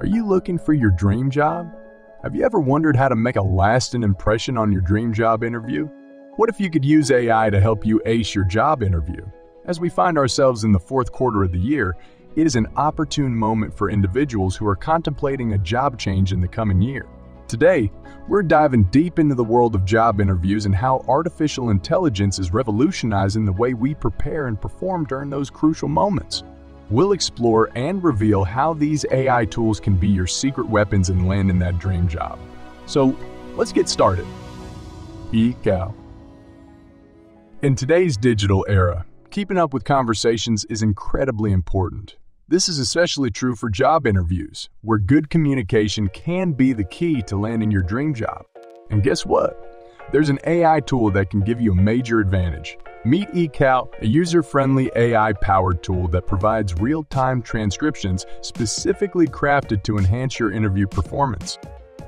Are you looking for your dream job? Have you ever wondered how to make a lasting impression on your dream job interview? What if you could use AI to help you ace your job interview? As we find ourselves in the fourth quarter of the year, it is an opportune moment for individuals who are contemplating a job change in the coming year. Today, we're diving deep into the world of job interviews and how artificial intelligence is revolutionizing the way we prepare and perform during those crucial moments. We'll explore and reveal how these AI tools can be your secret weapons in landing that dream job. So, let's get started. Ecoute. In today's digital era, keeping up with conversations is incredibly important. This is especially true for job interviews, where good communication can be the key to landing your dream job. And guess what? There's an AI tool that can give you a major advantage. Meet Ecoute, a user-friendly AI-powered tool that provides real-time transcriptions specifically crafted to enhance your interview performance.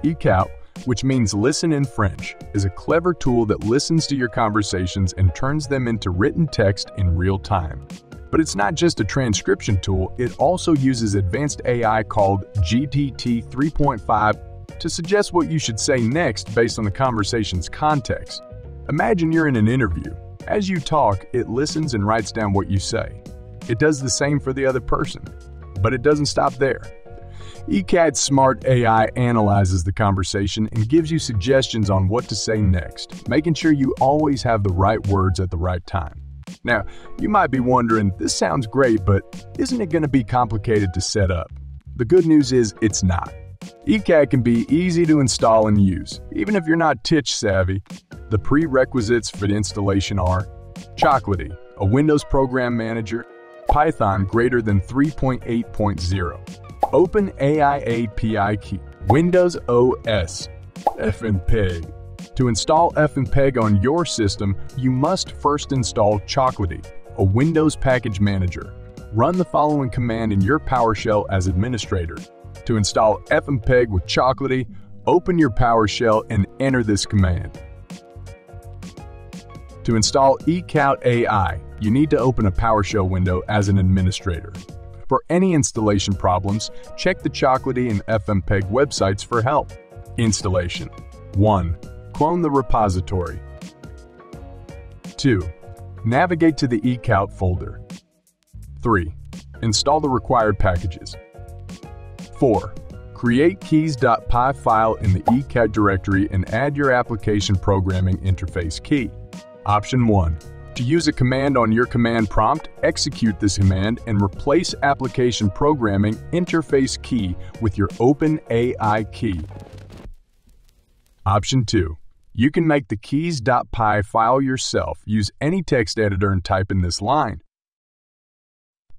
Ecoute, which means listen in French, is a clever tool that listens to your conversations and turns them into written text in real time. But it's not just a transcription tool, it also uses advanced AI called GPT 3.5 to suggest what you should say next based on the conversation's context. Imagine you're in an interview as you talk, it listens and writes down what you say. It does the same for the other person, but it doesn't stop there. Ecoute's smart AI analyzes the conversation and gives you suggestions on what to say next, making sure you always have the right words at the right time. Now, you might be wondering, this sounds great, but isn't it going to be complicated to set up? The good news is it's not. Ecoute can be easy to install and use, even if you're not titch savvy. The prerequisites for the installation are Chocolatey, a Windows Program Manager, Python greater than 3.8.0, OpenAI API key, Windows OS, FFmpeg. To install FFmpeg on your system, you must first install Chocolatey, a Windows Package Manager. Run the following command in your PowerShell as administrator. To install FFmpeg with Chocolatey, open your PowerShell and enter this command. To install Ecoute AI, you need to open a PowerShell window as an administrator. For any installation problems, check the Chocolatey and FFmpeg websites for help. Installation 1. Clone the repository. 2. Navigate to the Ecoute folder. 3. Install the required packages. 4. Create keys.py file in the Ecoute directory and add your application programming interface key. Option 1. To use a command on your command prompt, execute this command and replace application programming interface key with your OpenAI key. Option 2. You can make the keys.py file yourself. Use any text editor and type in this line.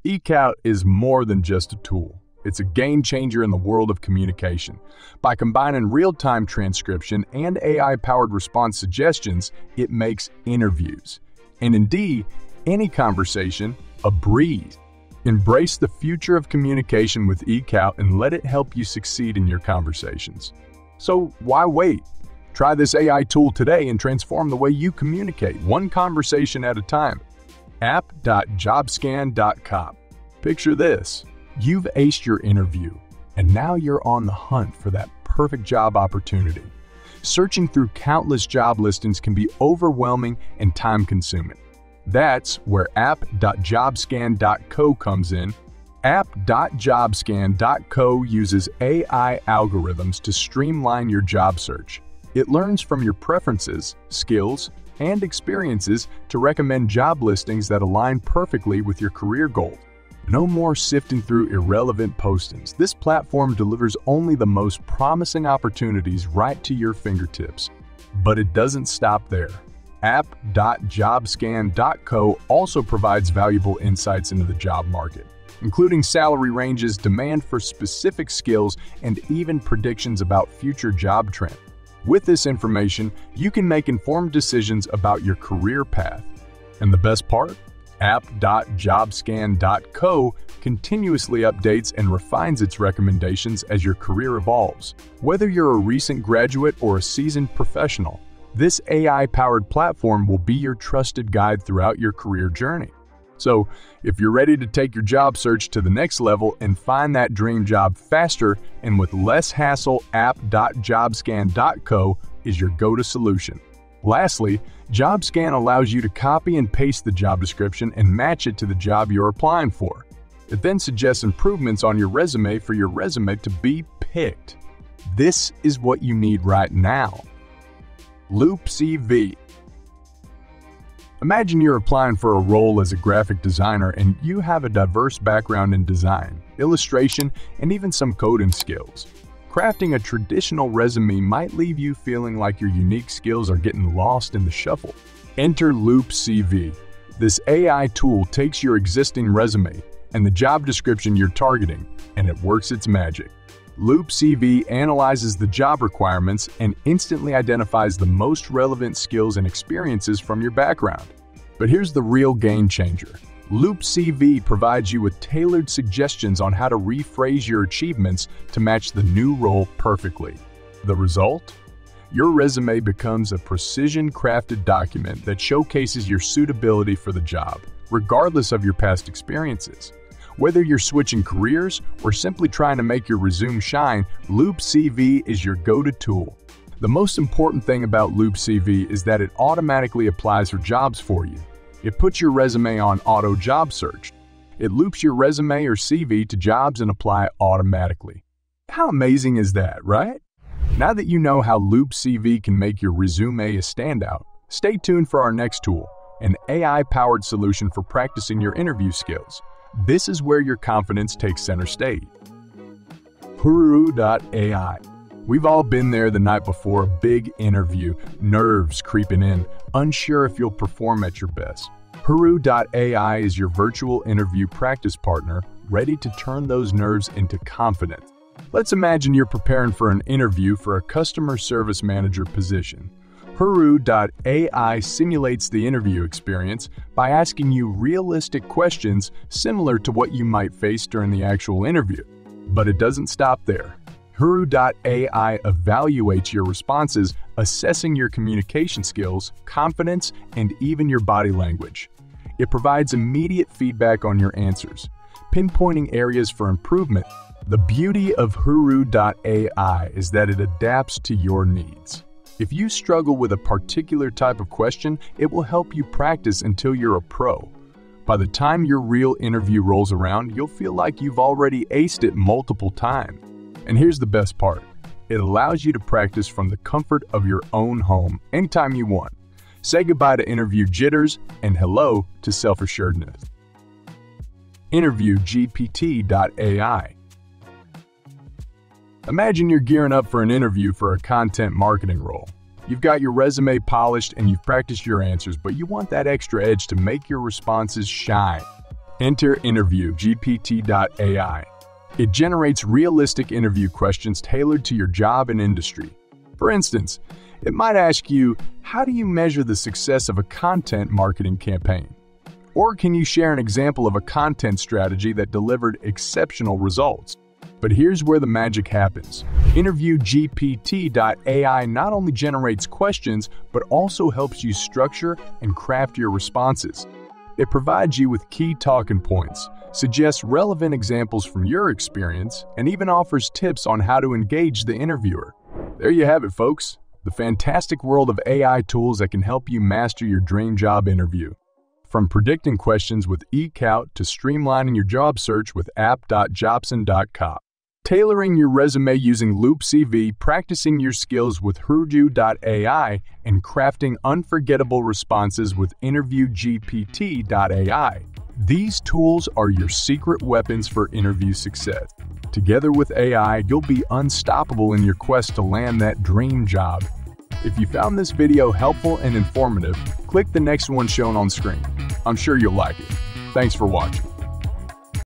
Ecoute is more than just a tool. It's a game changer in the world of communication. By combining real-time transcription and AI-powered response suggestions, it makes interviews, and indeed, any conversation, a breeze. Embrace the future of communication with Ecoute and let it help you succeed in your conversations. So why wait? Try this AI tool today and transform the way you communicate, one conversation at a time. app.jobscan.com. Picture this. You've aced your interview, and now you're on the hunt for that perfect job opportunity. Searching through countless job listings can be overwhelming and time-consuming. That's where app.jobscan.co comes in. App.jobscan.co uses AI algorithms to streamline your job search. It learns from your preferences, skills, and experiences to recommend job listings that align perfectly with your career goals. No more sifting through irrelevant postings. This platform delivers only the most promising opportunities right to your fingertips. But it doesn't stop there. App.jobscan.co also provides valuable insights into the job market, including salary ranges, demand for specific skills, and even predictions about future job trends. With this information, you can make informed decisions about your career path. And the best part? app.jobscan.co continuously updates and refines its recommendations as your career evolves. Whether you're a recent graduate or a seasoned professional, this AI-powered platform will be your trusted guide throughout your career journey. So, if you're ready to take your job search to the next level and find that dream job faster and with less hassle, app.jobscan.co is your go-to solution. Lastly, JobScan allows you to copy and paste the job description and match it to the job you're applying for. It then suggests improvements on your resume for your resume to be picked. This is what you need right now. Loop CV Imagine you're applying for a role as a graphic designer and you have a diverse background in design, illustration, and even some coding skills. Crafting a traditional resume might leave you feeling like your unique skills are getting lost in the shuffle. Enter Loop CV. This AI tool takes your existing resume and the job description you're targeting, and it works its magic. Loop CV analyzes the job requirements and instantly identifies the most relevant skills and experiences from your background. But here's the real game changer. Loop CV provides you with tailored suggestions on how to rephrase your achievements to match the new role perfectly. The result? Your resume becomes a precision-crafted document that showcases your suitability for the job, regardless of your past experiences. Whether you're switching careers or simply trying to make your resume shine, Loop CV is your go-to tool. The most important thing about Loop CV is that it automatically applies for jobs for you. It puts your resume on auto job search. It loops your resume or CV to jobs and apply automatically. How amazing is that, right? Now that you know how Loop CV can make your resume a standout, stay tuned for our next tool, an AI-powered solution for practicing your interview skills. This is where your confidence takes center stage. Huru.ai. We've all been there the night before a big interview, nerves creeping in, unsure if you'll perform at your best. Huru.ai is your virtual interview practice partner, ready to turn those nerves into confidence. Let's imagine you're preparing for an interview for a customer service manager position. Huru.ai simulates the interview experience by asking you realistic questions similar to what you might face during the actual interview. But it doesn't stop there. Huru.ai evaluates your responses, assessing your communication skills, confidence, and even your body language. It provides immediate feedback on your answers, pinpointing areas for improvement. The beauty of Huru.ai is that it adapts to your needs. If you struggle with a particular type of question, it will help you practice until you're a pro. By the time your real interview rolls around, you'll feel like you've already aced it multiple times. And here's the best part. It allows you to practice from the comfort of your own home anytime you want. Say goodbye to interview jitters and hello to self-assuredness. InterviewGPT.ai Imagine you're gearing up for an interview for a content marketing role. You've got your resume polished and you've practiced your answers, but you want that extra edge to make your responses shine. Enter InterviewGPT.ai. It generates realistic interview questions tailored to your job and industry. For instance, it might ask you, how do you measure the success of a content marketing campaign? Or can you share an example of a content strategy that delivered exceptional results? But here's where the magic happens. InterviewGPT.ai not only generates questions, but also helps you structure and craft your responses. It provides you with key talking points, suggests relevant examples from your experience, and even offers tips on how to engage the interviewer. There you have it, folks. The fantastic world of AI tools that can help you master your dream job interview. From predicting questions with Ecoute to streamlining your job search with app.jobscan.com. Tailoring your resume using Loop CV, practicing your skills with Huru.ai, and crafting unforgettable responses with InterviewGPT.ai. These tools are your secret weapons for interview success. Together with AI, you'll be unstoppable in your quest to land that dream job. If you found this video helpful and informative, click the next one shown on screen. I'm sure you'll like it. Thanks for watching.